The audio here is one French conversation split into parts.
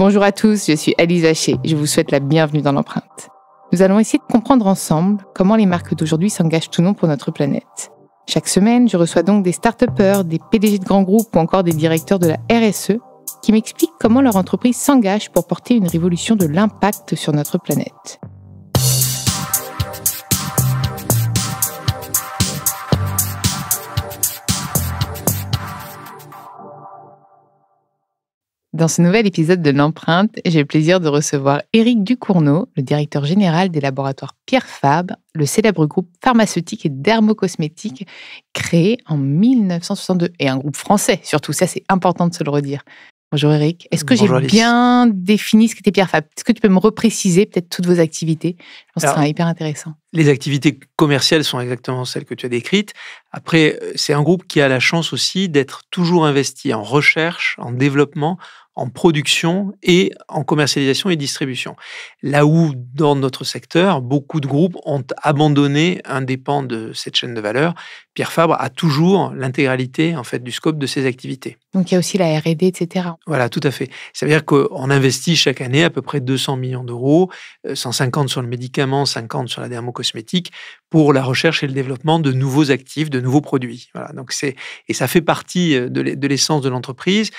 Bonjour à tous, je suis Alice Vacher. Je vous souhaite la bienvenue dans l'empreinte. Nous allons essayer de comprendre ensemble comment les marques d'aujourd'hui s'engagent tout non pour notre planète. Chaque semaine, je reçois donc des start des PDG de grands groupes ou encore des directeurs de la RSE qui m'expliquent comment leur entreprise s'engage pour porter une révolution de l'impact sur notre planète. Dans ce nouvel épisode de l'empreinte, j'ai le plaisir de recevoir Éric Ducourneau, le directeur général des laboratoires Pierre Fabre, le célèbre groupe pharmaceutique et dermocosmétique créé en 1962 et un groupe français surtout, ça c'est important de se le redire. Bonjour Eric, est-ce que j'ai bien défini ce qu'était Pierre Fabre? Est-ce que tu peux me repréciser peut-être toutes vos activités? Je pense que ce sera hyper intéressant. Les activités commerciales sont exactement celles que tu as décrites. Après, euh, c'est un groupe qui a la chance aussi d'être toujours investi en recherche, en développement, en production et en commercialisation et distribution. Là où, dans notre secteur, beaucoup de groupes ont abandonné un dépend de cette chaîne de valeur, Pierre Fabre a toujours l'intégralité en fait du scope de ses activités. Donc il y a aussi la R&D, etc. Voilà, tout à fait. Ça veut dire qu'on investit chaque année à peu près 200 millions d'euros, 150 euh, sur le médicament, 50 sur la dermocosmétique, pour la recherche et le développement de nouveaux actifs, de nouveaux produits. Voilà, donc c'est et ça fait partie euh, de l'essence de l'entreprise.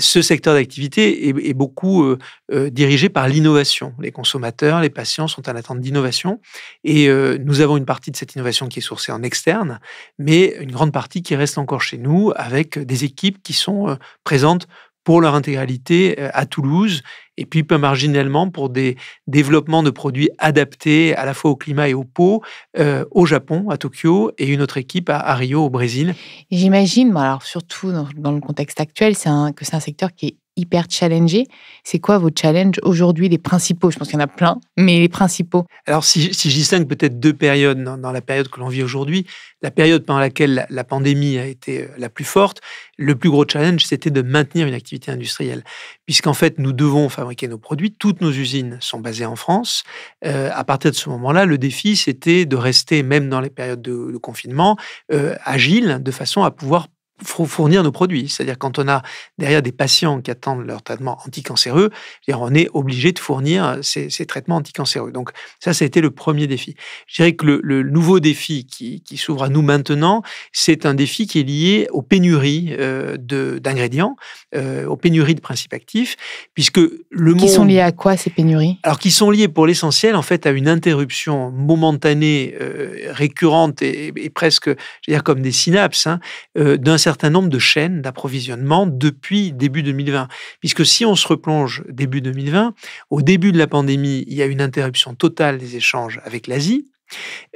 Ce secteur d'activité est, beaucoup euh, dirigé par l'innovation. Les consommateurs, les patients sont en attente d'innovation et nous avons une partie de cette innovation qui est sourcée en externe mais une grande partie qui reste encore chez nous avec des équipes qui sont euh, présentes pour leur intégralité euh, à Toulouse et puis peu marginalement pour des développements de produits adaptés à la fois au climat et au pot euh, au Japon, à Tokyo, et une autre équipe à, Rio, au Brésil. J'imagine, alors surtout dans, le contexte actuel, que c'est un secteur qui est hyper challengé. C'est quoi vos challenges aujourd'hui, les principaux? Je pense qu'il y en a plein, mais les principaux. Alors, si, si je distingue peut-être deux périodes dans, la période que l'on vit aujourd'hui, la période pendant laquelle la, pandémie a été euh, la plus forte, le plus gros challenge, c'était de maintenir une activité industrielle. Puisqu'en fait, nous devons fabriquer nos produits, toutes nos usines sont basées en France. Euh, à partir de ce moment-là, le défi, c'était de rester, même dans les périodes de, confinement, euh, agile, de façon à pouvoir fournir nos produits. C'est-à-dire quand on a derrière des patients qui attendent leur traitement anticancéreux, on est obligé de fournir ces, traitements anticancéreux. Donc ça, ça a été le premier défi. Je dirais que le, nouveau défi qui, s'ouvre à nous maintenant, c'est un défi qui est lié aux pénuries euh, d'ingrédients, euh, aux pénuries de principes actifs, puisque le Qui sont liés à quoi ces pénuries? Alors qui sont liés pour l'essentiel en fait à une interruption momentanée, euh, récurrente et, presque, je veux dire comme des synapses, hein, d'un certain nombre de chaînes d'approvisionnement depuis début 2020. Puisque si on se replonge début 2020, au début de la pandémie, il y a une interruption totale des échanges avec l'Asie.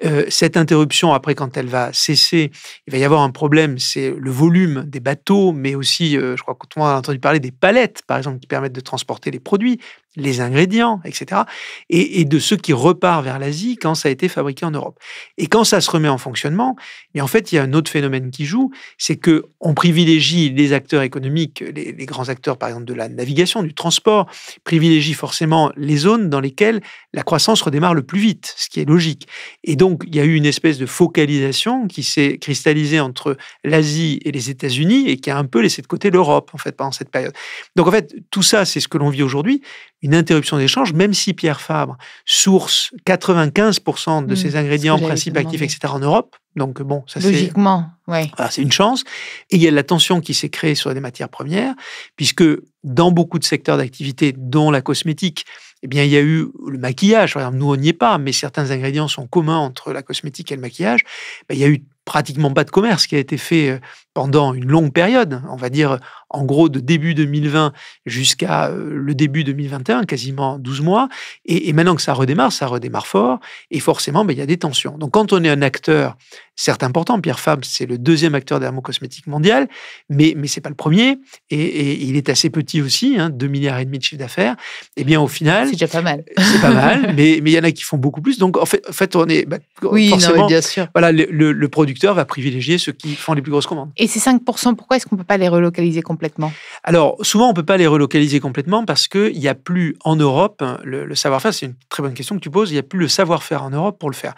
Euh, cette interruption, après, quand elle va cesser, il va y avoir un problème, c'est le volume des bateaux, mais aussi, euh, je crois que tout le monde a entendu parler des palettes, par exemple, qui permettent de transporter les produits les ingrédients, etc. Et, de ceux qui repartent vers l'Asie quand ça a été fabriqué en Europe. Et quand ça se remet en fonctionnement, et en fait, il y a un autre phénomène qui joue, c'est que on privilégie les acteurs économiques, les, grands acteurs, par exemple, de la navigation, du transport, privilégient forcément les zones dans lesquelles la croissance redémarre le plus vite, ce qui est logique. Et donc, il y a eu une espèce de focalisation qui s'est cristallisée entre l'Asie et les États-Unis et qui a un peu laissé de côté l'Europe, en fait, pendant cette période. Donc, en fait, tout ça, c'est ce que l'on vit aujourd'hui une interruption d'échange, même si Pierre Fabre source 95% de mmh, ses ingrédients, principes actifs, etc. en Europe. Donc bon, ça c'est logiquement, ouais. c'est une chance. Et il y a la tension qui s'est créée sur les matières premières, puisque dans beaucoup de secteurs d'activité, dont la cosmétique, eh bien, il y a eu le maquillage. Par exemple, nous, on n'y est pas, mais certains ingrédients sont communs entre la cosmétique et le maquillage. Ben, il y a eu pratiquement pas de commerce qui a été fait euh, pendant une longue période, on va dire en gros de début 2020 jusqu'à euh, le début 2021, quasiment 12 mois. Et, maintenant que ça redémarre, ça redémarre fort. Et forcément, ben, il y a des tensions. Donc quand on est un acteur, certes important, Pierre Fabre, c'est le deuxième acteur dermocosmétique mondial, mais, mais ce n'est pas le premier. Et, il est assez petit aussi, hein, 2 milliards et demi de chiffre d'affaires. Et eh bien au final... C'est déjà pas mal. C'est pas mal, mais il y en a qui font beaucoup plus. Donc en fait, en fait on est... Ben, oui, forcément, bien sûr. Voilà, le, le producteur va privilégier ceux qui font les plus grosses commandes. Et ces 5%, pourquoi est-ce qu'on ne peut pas les relocaliser complètement? Alors, souvent, on ne peut pas les relocaliser complètement parce qu'il n'y a plus en Europe, le, savoir-faire, c'est une très bonne question que tu poses, il n'y a plus le savoir-faire en Europe pour le faire.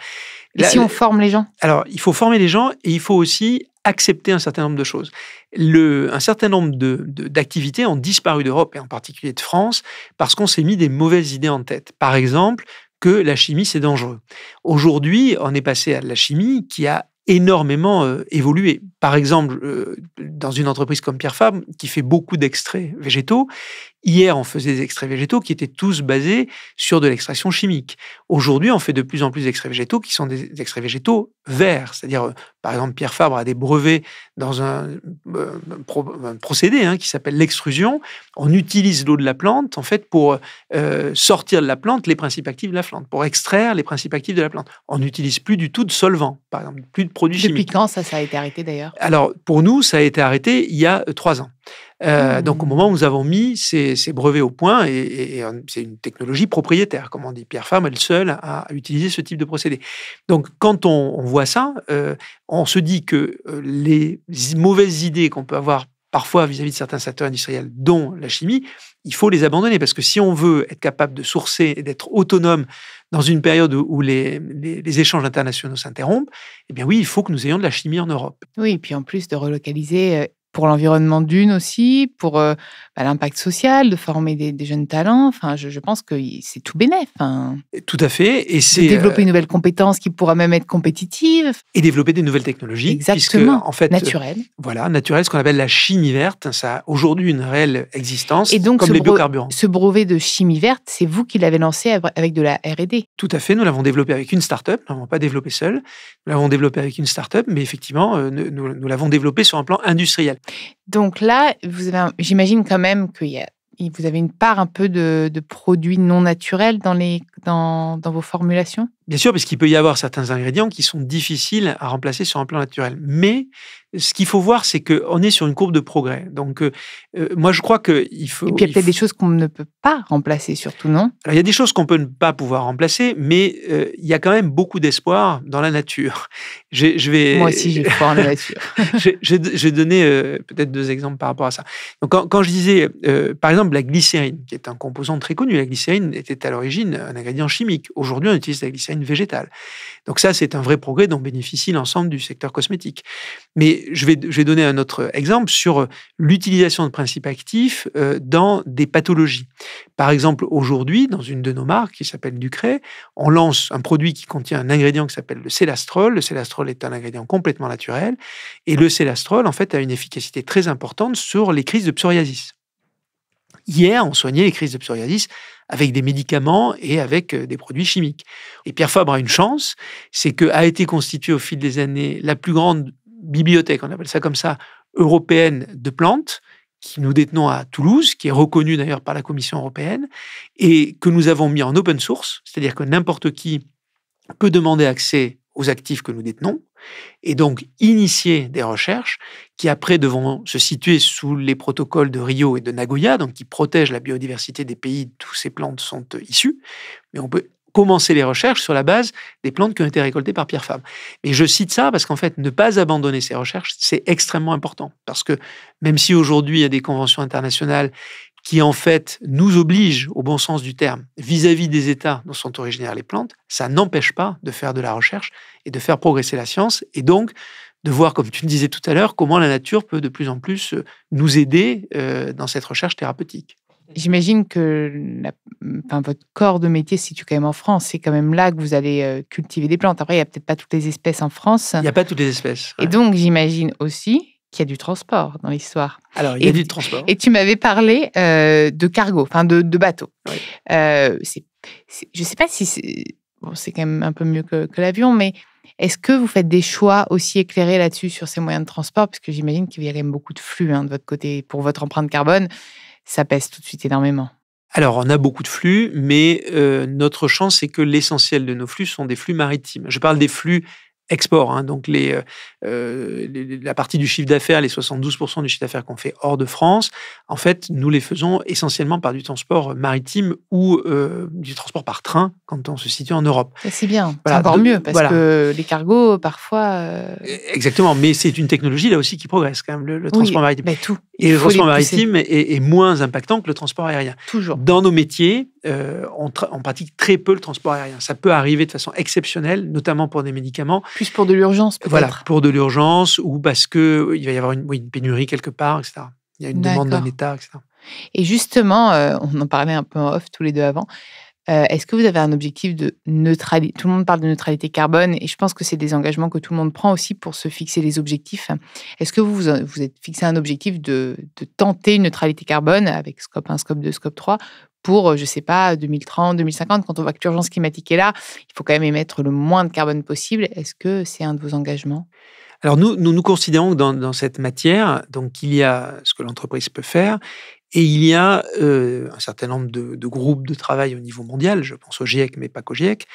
Et si on forme les gens? Alors, il faut former les gens et il faut aussi accepter un certain nombre de choses. Le, un certain nombre d'activités de, ont disparu d'Europe et en particulier de France parce qu'on s'est mis des mauvaises idées en tête. Par exemple, que la chimie, c'est dangereux. Aujourd'hui, on est passé à la chimie qui a énormément euh, évolué. Par exemple, euh, dans une entreprise comme Pierre Fabre, qui fait beaucoup d'extraits végétaux, Hier, on faisait des extraits végétaux qui étaient tous basés sur de l'extraction chimique. Aujourd'hui, on fait de plus en plus d'extraits végétaux qui sont des extraits végétaux verts. C'est-à-dire, euh, par exemple, Pierre Fabre a des brevets dans un, euh, procédé hein, qui s'appelle l'extrusion. On utilise l'eau de la plante, en fait, pour euh, sortir de la plante les principes actifs de la plante, pour extraire les principes actifs de la plante. On n'utilise plus du tout de solvant, par exemple, plus de produits chimiques. Depuis quand ça, ça a été arrêté d'ailleurs? Alors, pour nous, ça a été arrêté il y a trois ans. Euh, donc, au moment où nous avons mis ces, brevets au point, et, c'est une technologie propriétaire, comme on dit, Pierre Femme elle seule a utilisé ce type de procédé. Donc, quand on, voit ça, euh, on se dit que euh, les mauvaises idées qu'on peut avoir parfois vis-à-vis de certains secteurs industriels, dont la chimie, il faut les abandonner parce que si on veut être capable de sourcer et d'être autonome dans une période où les, les échanges internationaux s'interrompent, eh bien oui, il faut que nous ayons de la chimie en Europe. Oui, et puis en plus de relocaliser pour l'environnement d'une aussi, pour euh, bah, l'impact social, de former des, jeunes talents. Enfin, je, pense que c'est tout bénéf. Hein. Tout à fait. Et c'est développer une nouvelle compétence qui pourra même être compétitive. Et développer des nouvelles technologies. Exactement. en fait, naturel. voilà, naturel, ce qu'on appelle la chimie verte. Ça a aujourd'hui une réelle existence. Et donc, comme les biocarburants. Ce brevet de chimie verte, c'est vous qui l'avez lancé avec de la R&D. Tout à fait. Nous l'avons développé avec une start-up. Nous l'avons pas développé seul. Nous l'avons développé avec une start-up, mais effectivement, euh, nous l'avons développé sur un plan industriel. Donc là, j'imagine quand même qu'il y a vous avez une part un peu de, produits non naturels dans, vos formulations? Bien sûr, parce qu'il peut y avoir certains ingrédients qui sont difficiles à remplacer sur un plan naturel. Mais ce qu'il faut voir, c'est qu'on est sur une courbe de progrès. Donc, euh, euh, moi, je crois qu'il faut. Et puis, il y a peut-être des choses qu'on ne peut pas remplacer, surtout, non? Alors, il y a des choses qu'on peut ne pas pouvoir remplacer, mais euh, il y a quand même beaucoup d'espoir dans la nature. Je, vais... Moi aussi, j'ai foi en la nature. je, vais donner peut-être deux exemples par rapport à ça. Donc, quand, quand je disais, par exemple, la glycérine, qui est un composant très connu, la glycérine était à l'origine un ingrédient chimique. Aujourd'hui, on utilise la glycérine végétale. Donc ça, c'est un vrai progrès dont bénéficie l'ensemble du secteur cosmétique. Mais je vais, je vais donner un autre exemple sur euh, l'utilisation de principes actifs euh, dans des pathologies. Par exemple, aujourd'hui, dans une de nos marques qui s'appelle Ducré, on lance un produit qui contient un ingrédient qui s'appelle le célastrol. Le célastrol est un ingrédient complètement naturel. Et le célastrol, en fait, a une efficacité très importante sur les crises de psoriasis. Hier, on soignait les crises de psoriasis avec des médicaments et avec euh, des produits chimiques. Et Pierre Fabre a une chance, c'est qu'a été constituée au fil des années la plus grande bibliothèque, on appelle ça comme ça, européenne de plantes, qui nous détenons à Toulouse, qui est reconnue d'ailleurs par la Commission européenne, et que nous avons mis en open source, c'est-à-dire que n'importe qui peut demander accès aux actifs que nous détenons, et donc initier des recherches qui après devront se situer sous les protocoles de Rio et de Nagoya, donc qui protègent la biodiversité des pays d'où ces plantes sont euh, issues. Mais on peut commencer les recherches sur la base des plantes qui ont été récoltées par Pierre Fabre. Et je cite ça parce qu'en fait, ne pas abandonner ces recherches, c'est extrêmement important. Parce que même si aujourd'hui il y a des conventions internationales qui en fait nous oblige, au bon sens du terme, vis-à-vis des États dont sont originaires les plantes, ça n'empêche pas de faire de la recherche et de faire progresser la science, et donc de voir, comme tu le disais tout à l'heure, comment la nature peut de plus en plus euh, nous aider euh, dans cette recherche thérapeutique. J'imagine que votre corps de métier se situe quand même en France. C'est quand même là que vous allez euh, cultiver des plantes. Après, il n'y a peut-être pas toutes les espèces en France. Il n'y a pas toutes les espèces. Et donc, j'imagine aussi qu'il y a du transport dans l'histoire. Alors, il y a du transport. Et tu m'avais parlé euh, de cargo, enfin de, de bateau. Euh, je ne sais pas si c'est bon, quand même un peu mieux que, l'avion, mais est-ce que vous faites des choix aussi éclairés là-dessus sur ces moyens de transport? Parce que j'imagine qu'il y a quand même beaucoup de flux hein, de votre côté. Pour votre empreinte carbone, ça pèse tout de suite énormément. Alors, on a beaucoup de flux, mais euh, notre chance, c'est que l'essentiel de nos flux sont des flux maritimes. Je parle des flux export. Hein, donc euh, euh, les, la partie du chiffre d'affaires, les 72% du chiffre d'affaires qu'on fait hors de France, en fait, nous les faisons essentiellement par du transport maritime ou euh, du transport par train quand on se situe en Europe. C'est bien, c'est encore mieux parce que les cargos, parfois. E, exactement, mais c'est une technologie là aussi qui progresse quand même, le, transport maritime. Tout. Et le transport maritime est, moins impactant que le transport aérien. Toujours. Dans nos métiers, on, on pratique très peu le transport aérien. Ça peut arriver de façon exceptionnelle, notamment pour des médicaments Plus pour de l'urgence, peut-être. Voilà, pour de l'urgence ou parce qu'il va y avoir une, une, pénurie quelque part, etc. Il y a une demande d'un État, etc. Et justement, on en parlait un peu en off tous les deux avant. Euh, est-ce que vous avez un objectif de neutralité Tout le monde parle de neutralité carbone et je pense que c'est des engagements que tout le monde prend aussi pour se fixer les objectifs. Est-ce que vous vous êtes fixé un objectif de, tenter une neutralité carbone avec Scope 1, Scope 2, Scope 3 pour, euh, je sais pas, 2030, 2050, quand on voit que l'urgence climatique est là, il faut quand même émettre le moins de carbone possible. Est-ce que c'est un de vos engagements? Alors nous, nous, considérons que dans, dans, cette matière, donc il y a ce que l'entreprise peut faire et il y a euh, un certain nombre de, groupes de travail au niveau mondial, je pense au GIEC, mais pas qu'au GIEC,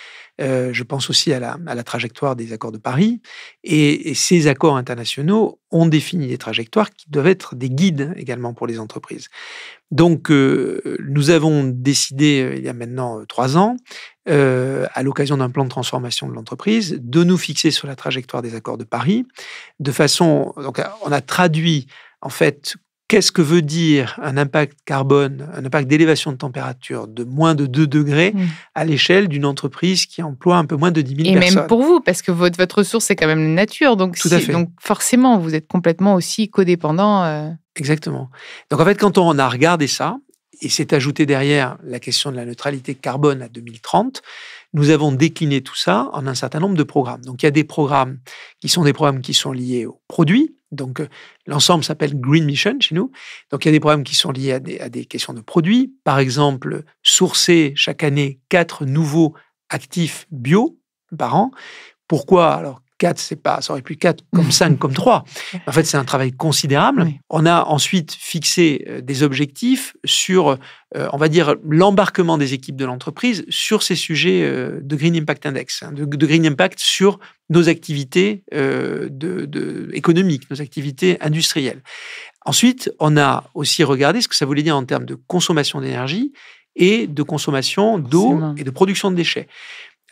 euh, je pense aussi à la, trajectoire des accords de Paris, et, ces accords internationaux ont défini des trajectoires qui doivent être des guides également pour les entreprises. Donc euh, nous avons décidé, il y a maintenant trois ans, à l'occasion d'un plan de transformation de l'entreprise, de nous fixer sur la trajectoire des accords de Paris, de façon, donc on a traduit en fait Qu'est-ce que veut dire un impact carbone, un impact d'élévation de température de moins de 2 degrés mmh. à l'échelle d'une entreprise qui emploie un peu moins de 10 000 personnes Et même pour vous, parce que votre, votre ressource, c'est quand même la nature. Donc, Tout à fait. donc forcément, vous êtes complètement aussi codépendant. Euh... Exactement. Donc en fait, quand on a regardé ça, et s'est ajouté derrière la question de la neutralité carbone à 2030, nous avons décliné tout ça en un certain nombre de programmes. Donc il y a des programmes qui sont des programmes qui sont liés aux produits, donc, euh, l'ensemble s'appelle Green Mission chez nous. Donc, il y a des programmes qui sont liés à des, à des, questions de produits. Par exemple, sourcer chaque année quatre nouveaux actifs bio par an. Pourquoi? Alors, 4, c'est pas, ça aurait pu 4 comme 5, comme 3. En fait, c'est un travail considérable. On a ensuite fixé euh, des objectifs sur, euh, on va dire, l'embarquement des équipes de l'entreprise sur ces sujets euh, de Green Impact Index, hein, de, Green Impact sur nos activités de, économiques, nos activités industrielles. Ensuite, on a aussi regardé ce que ça voulait dire en termes de consommation d'énergie et de consommation d'eau et de production de déchets.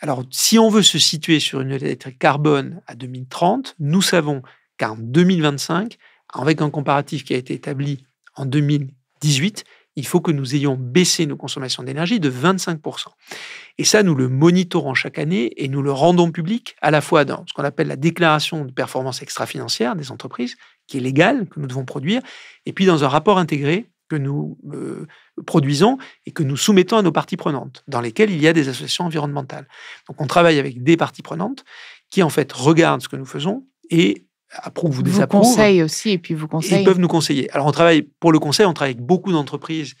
Alors, si on veut se situer sur une neutralité carbone à 2030, nous savons qu'en 2025, avec un comparatif qui a été établi en 2018, il faut que nous ayons baissé nos consommations d'énergie de 25%. Et ça, nous le monitorons chaque année et nous le rendons public à la fois dans ce qu'on appelle la déclaration de performance extra-financière des entreprises, qui est légale, que nous devons produire, et puis dans un rapport intégré que nous euh, produisons et que nous soumettons à nos parties prenantes, dans lesquelles il y a des associations environnementales. Donc on travaille avec des parties prenantes qui en fait regardent ce que nous faisons et approuvent ou désapprouvent. Vous conseillent aussi et puis vous conseillent. Ils peuvent nous conseiller. Alors on travaille pour le conseil, on travaille avec beaucoup d'entreprises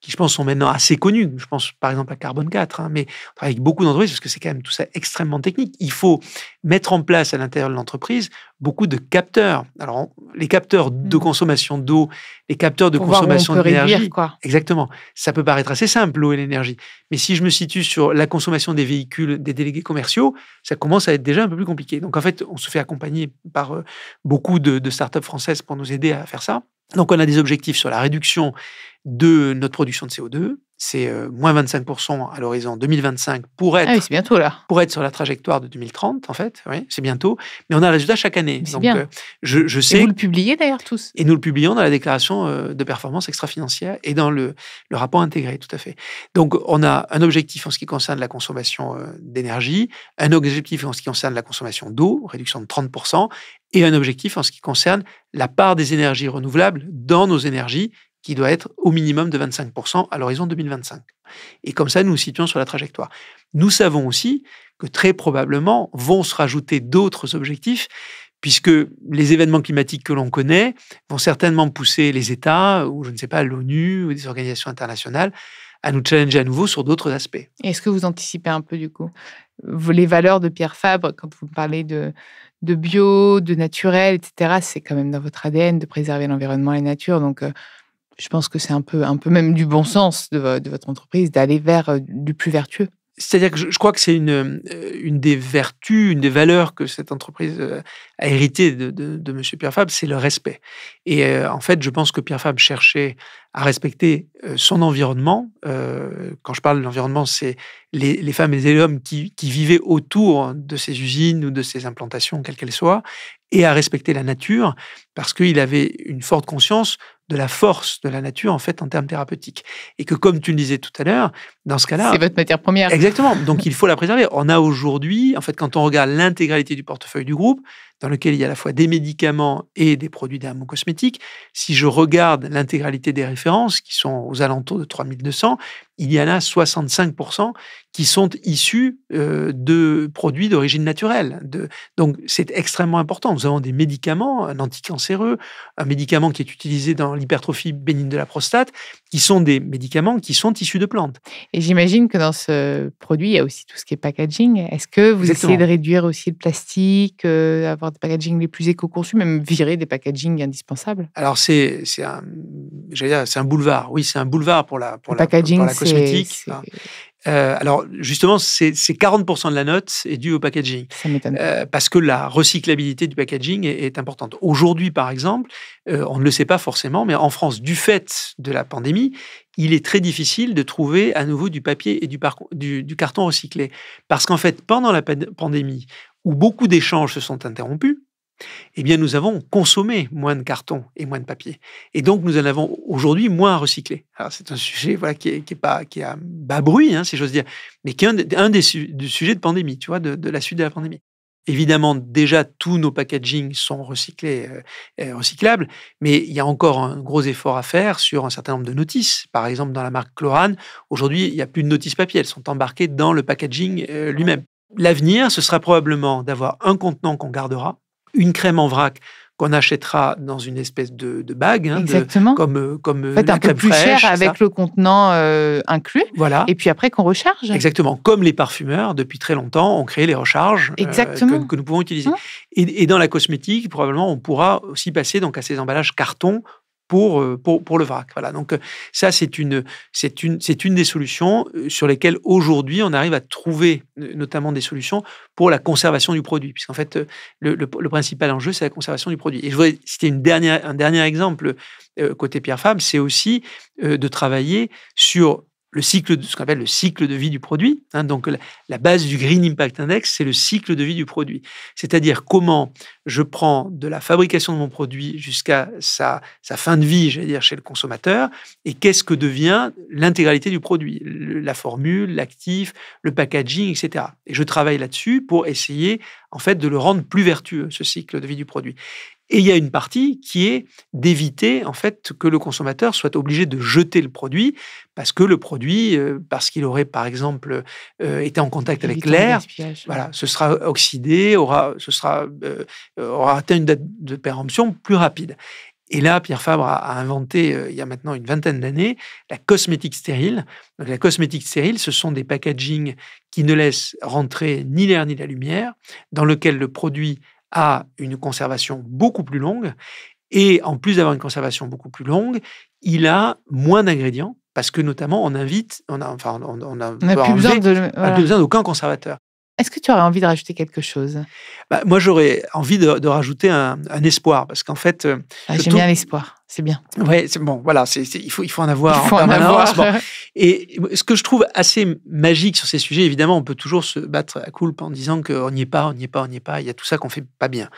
qui, je pense, sont maintenant assez connus. Je pense, par exemple, à Carbone 4, hein, mais on travaille avec beaucoup d'entreprises parce que c'est quand même tout ça extrêmement technique. Il faut mettre en place à l'intérieur de l'entreprise beaucoup de capteurs. Alors, les capteurs de mmh. consommation d'eau, les capteurs de consommation d'énergie. Exactement. Ça peut paraître assez simple, l'eau et l'énergie. Mais si je me situe sur la consommation des véhicules des délégués commerciaux, ça commence à être déjà un peu plus compliqué. Donc, en fait, on se fait accompagner par euh, beaucoup de, de startups françaises pour nous aider à faire ça. Donc, on a des objectifs sur la réduction de notre production de CO2. C'est euh, moins 25% à l'horizon 2025 pour être, ah oui, bientôt, là. pour être sur la trajectoire de 2030, en fait. Oui, c'est bientôt. Mais on a le résultat chaque année. Donc, bien. Euh, je, je, sais. Et vous le publiez d'ailleurs tous? Et nous le publions dans la déclaration euh, de performance extra-financière et dans le, le, rapport intégré, tout à fait. Donc, on a un objectif en ce qui concerne la consommation d'énergie, un objectif en ce qui concerne la consommation d'eau, réduction de 30%, et un objectif en ce qui concerne la part des énergies renouvelables dans nos énergies qui doit être au minimum de 25% à l'horizon 2025. Et comme ça, nous nous situons sur la trajectoire. Nous savons aussi que très probablement vont se rajouter d'autres objectifs, puisque les événements climatiques que l'on connaît vont certainement pousser les États, ou je ne sais pas, l'ONU, ou des organisations internationales, à nous challenger à nouveau sur d'autres aspects. Est-ce que vous anticipez un peu du coup les valeurs de Pierre Fabre, quand vous parlez de, bio, de naturel, etc., c'est quand même dans votre ADN de préserver l'environnement et la nature. Donc, euh, je pense que c'est un peu, un peu même du bon sens de, votre entreprise d'aller vers euh, du plus vertueux. C'est-à-dire que je, crois que c'est une, euh, une des vertus, une des valeurs que cette entreprise euh, a hérité de, de, de M. Pierre Fabre, c'est le respect. Et en fait, je pense que Pierre Fabre cherchait à respecter son environnement. quand je parle de l'environnement, c'est les, les, femmes et les hommes qui, qui, vivaient autour de ces usines ou de ces implantations, quelles qu'elles soient, et à respecter la nature, parce qu'il avait une forte conscience de la force de la nature en fait en termes thérapeutiques. Et que comme tu le disais tout à l'heure, dans ce cas-là, c'est votre matière première. Exactement. Donc il faut la préserver. On a aujourd'hui, en fait, quand on regarde l'intégralité du portefeuille du groupe, dans lequel il y a à la fois des médicaments et des produits dermocosmétiques, si je regarde l'intégralité des références, qui sont aux alentours de 3200, il y en a 65% qui sont issus euh, de produits d'origine naturelle. De, donc, c'est extrêmement important. Nous avons des médicaments, un anticancéreux, un médicament qui est utilisé dans l'hypertrophie bénigne de la prostate, qui sont des médicaments qui sont issus de plantes. Et j'imagine que dans ce produit, il y a aussi tout ce qui est packaging. Est-ce que vous essayez de réduire aussi le plastique, euh, avoir des packaging les plus éco-conçus, même virer des packaging indispensables Alors, c'est un, un boulevard. Oui, c'est un boulevard pour la, pour la, packaging, pour la cosmétique. Euh, alors, justement, c'est 40% de la note est due au packaging. Ça m'étonne. Euh, parce que la recyclabilité du packaging est, importante. Aujourd'hui, par exemple, euh, on ne le sait pas forcément, mais en France, du fait de la pandémie, il est très difficile de trouver à nouveau du papier et du, carton recyclé. Parce qu'en fait, pendant la pandémie, où beaucoup d'échanges se sont interrompus, eh bien, nous avons consommé moins de carton et moins de papier. Et donc, nous en avons aujourd'hui moins à recycler. C'est un sujet voilà, qui, est, pas, qui a bas bruit, hein, si j'ose dire, mais qui est un, des sujets de pandémie, tu vois, de, la suite de la pandémie. Évidemment, déjà, tous nos packaging sont recyclés, euh, recyclables, mais il y a encore un gros effort à faire sur un certain nombre de notices. Par exemple, dans la marque Chlorane, aujourd'hui, il n'y a plus de notices papier, elles sont embarquées dans le packaging euh, lui-même. L'avenir, ce sera probablement d'avoir un contenant qu'on gardera, une crème en vrac qu'on achètera dans une espèce de, bague, hein, Exactement. comme euh, comme en fait, un peu plus cher avec le contenant euh, inclus. Voilà. Et puis après qu'on recharge. Exactement. Comme les parfumeurs depuis très longtemps ont créé les recharges euh, que, nous pouvons utiliser. Mmh. Et, et, dans la cosmétique, probablement, on pourra aussi passer donc à ces emballages carton pour, euh, pour, pour, le vrac. Voilà. Donc euh, ça, c'est une, c'est une, une des solutions euh, sur lesquelles aujourd'hui on arrive à trouver notamment des solutions pour la conservation du produit, puisqu'en fait le, le, principal enjeu c'est la conservation du produit. Et je voudrais citer une dernière, un dernier exemple côté Pierre Fabre, c'est aussi de travailler sur le cycle de ce qu'on appelle le cycle de vie du produit. Hein, donc la, base du Green Impact Index, c'est le cycle de vie du produit. C'est-à-dire comment je prends de la fabrication de mon produit jusqu'à sa, sa fin de vie, j'allais dire, chez le consommateur, et qu'est-ce que devient l'intégralité du produit, la formule, l'actif, le packaging, etc. Et je travaille là-dessus pour essayer en fait de le rendre plus vertueux, ce cycle de vie du produit. Et il y a une partie qui est d'éviter en fait que le consommateur soit obligé de jeter le produit parce que le produit, euh, parce qu'il aurait par exemple euh, été en contact avec l'air, voilà, ce sera oxydé, aura, ce sera, euh, aura atteint une date de péremption plus rapide. Et là, Pierre Fabre a, inventé, il y a maintenant une vingtaine d'années, la cosmétique stérile. Donc, la cosmétique stérile, ce sont des packagings qui ne laissent rentrer ni l'air ni la lumière, dans lequel le produit a une conservation beaucoup plus longue. Et en plus d'avoir une conservation beaucoup plus longue, il a moins d'ingrédients parce que notamment on invite, on a, enfin, on, a, plus besoin de, besoin d'aucun conservateur. Est-ce que tu aurais envie de rajouter quelque chose? Bah, Moi, j'aurais envie de, rajouter un, espoir, parce qu'en fait... Euh, ah, J'aime bien l'espoir c'est bien. Oui, c'est bon, voilà, c'est, il, faut, il faut en avoir en permanence. Et ce que je trouve assez magique sur ces sujets, évidemment, on peut toujours se battre à coulpe en disant qu'on n'y est pas, on n'y est pas, on n'y est pas, il y a tout ça qu'on fait pas bien.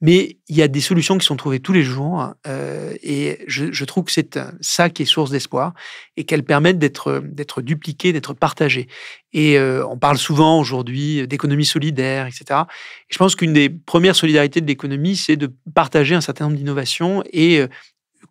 Mais il y a des solutions qui sont trouvées tous les jours, euh, et je, trouve que c'est ça qui est source d'espoir, et qu'elles permettent d'être, d'être dupliquées, d'être partagées. Et euh, on parle souvent aujourd'hui d'économie solidaire, etc. Et je pense qu'une des premières solidarités de l'économie, c'est de partager un certain nombre d'innovations et euh,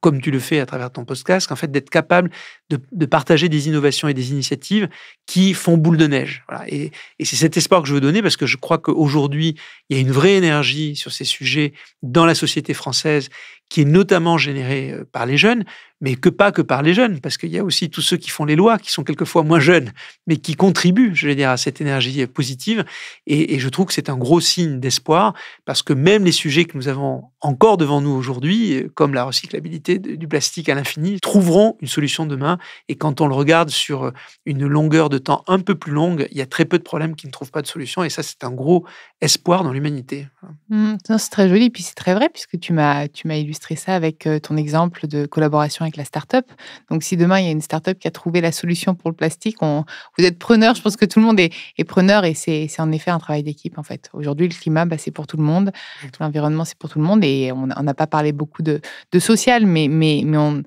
comme tu le fais à travers ton podcast, en fait, d'être capable de, partager des innovations et des initiatives qui font boule de neige. Et, c'est cet espoir que je veux donner parce que je crois qu'aujourd'hui, il y a une vraie énergie sur ces sujets dans la société française qui est notamment générée euh, par les jeunes, mais que pas que par les jeunes, parce qu'il y a aussi tous ceux qui font les lois, qui sont quelquefois moins jeunes, mais qui contribuent, je vais dire, à cette énergie positive. Et, je trouve que c'est un gros signe d'espoir, parce que même les sujets que nous avons encore devant nous aujourd'hui, comme la recyclabilité du plastique à l'infini, trouveront une solution demain. Et quand on le regarde sur une longueur de temps un peu plus longue, il y a très peu de problèmes qui ne trouvent pas de solution. Et ça, c'est un gros espoir dans l'humanité. Mmh, c'est très joli, puis c'est très vrai, puisque tu m'as illustré ça avec euh, ton exemple de collaboration avec avec la start-up. Donc, si demain, il y a une start-up qui a trouvé la solution pour le plastique, on, vous êtes preneur. Je pense que tout le monde est, est preneur et c'est en effet un travail d'équipe, en fait. Aujourd'hui, le climat, bah, c'est pour tout le monde. L'environnement, c'est pour tout le monde. Et on n'a pas parlé beaucoup de, de social, mais, mais, mais on,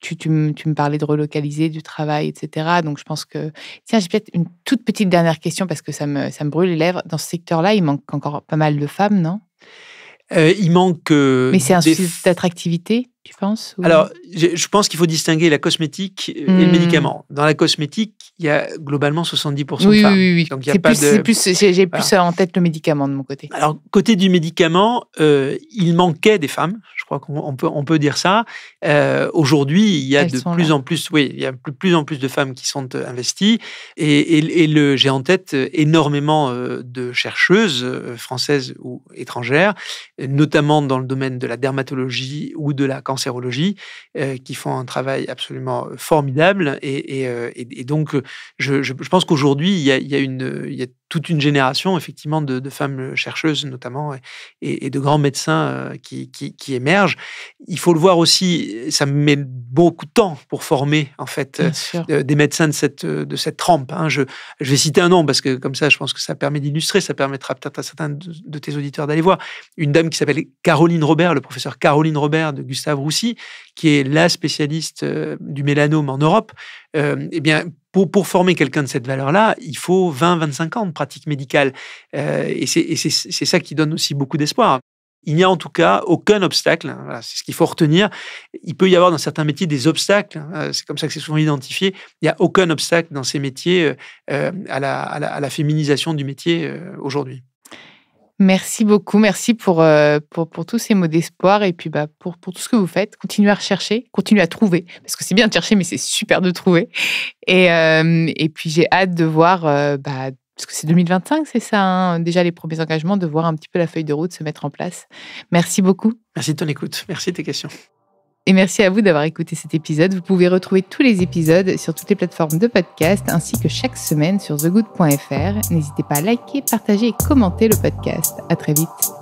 tu, tu, me, tu, me, parlais de relocaliser du travail, etc. Donc, je pense que. Tiens, j'ai peut-être une toute petite dernière question parce que ça me, ça me brûle les lèvres. Dans ce secteur-là, il manque encore pas mal de femmes, non? Euh, Il manque. Euh, Mais c'est un sujet d'attractivité? Tu penses Alors, je, pense qu'il faut distinguer la cosmétique et le hmm. médicament. Dans la cosmétique, il y a globalement 70% de femmes. Oui, oui, Donc, il y a pas plus, de... plus, j'ai plus en tête le médicament de mon côté. Alors, côté du médicament, euh, il manquait des femmes. Je crois qu'on peut, on peut dire ça. Euh, aujourd'hui, il y a de plus en plus, oui, il y a de plus en plus de femmes qui sont euh, investies. Et, et, le, j'ai en tête énormément de chercheuses françaises ou étrangères, notamment dans le domaine de la dermatologie ou de la cancérologie, qui font un travail absolument formidable. Et, et donc, je, je, pense qu'aujourd'hui, il, il y a, une, il y a toute une génération, effectivement, de, de femmes chercheuses, notamment, et, et de grands médecins qui, qui, qui, émergent. Il faut le voir aussi, ça met beaucoup de temps pour former, en fait, des médecins de cette, de cette trempe. Hein. Je, je, vais citer un nom, parce que comme ça, je pense que ça permet d'illustrer, ça permettra peut-être à certains de, de tes auditeurs d'aller voir. Une dame qui s'appelle Caroline Robert, le professeur Caroline Robert de Gustave Roussy, qui est la spécialiste du mélanome en Europe. Euh, eh bien, pour, former quelqu'un de cette valeur-là, il faut 20-25 ans de pratique médicale. Euh, et c'est ça qui donne aussi beaucoup d'espoir. Il n'y a en tout cas aucun obstacle, hein, c'est ce qu'il faut retenir. Il peut y avoir dans certains métiers des obstacles, hein, c'est comme ça que c'est souvent identifié. Il n'y a aucun obstacle dans ces métiers euh, à, la, féminisation du métier aujourd'hui. Merci beaucoup, merci pour, euh, pour, pour, tous ces mots d'espoir et puis bah, pour, pour tout ce que vous faites. Continuez à rechercher, continuez à trouver, parce que c'est bien de chercher, mais c'est super de trouver. Et, euh, et puis j'ai hâte de voir, euh, bah, parce que c'est 2025, c'est ça, hein, déjà les premiers engagements, de voir un petit peu la feuille de route se mettre en place. Merci beaucoup. Merci de ton écoute, merci de tes questions. Et merci à vous d'avoir écouté cet épisode. Vous pouvez retrouver tous les épisodes sur toutes les plateformes de podcast ainsi que chaque semaine sur thegood.fr. N'hésitez pas à liker, partager et commenter le podcast. À très vite.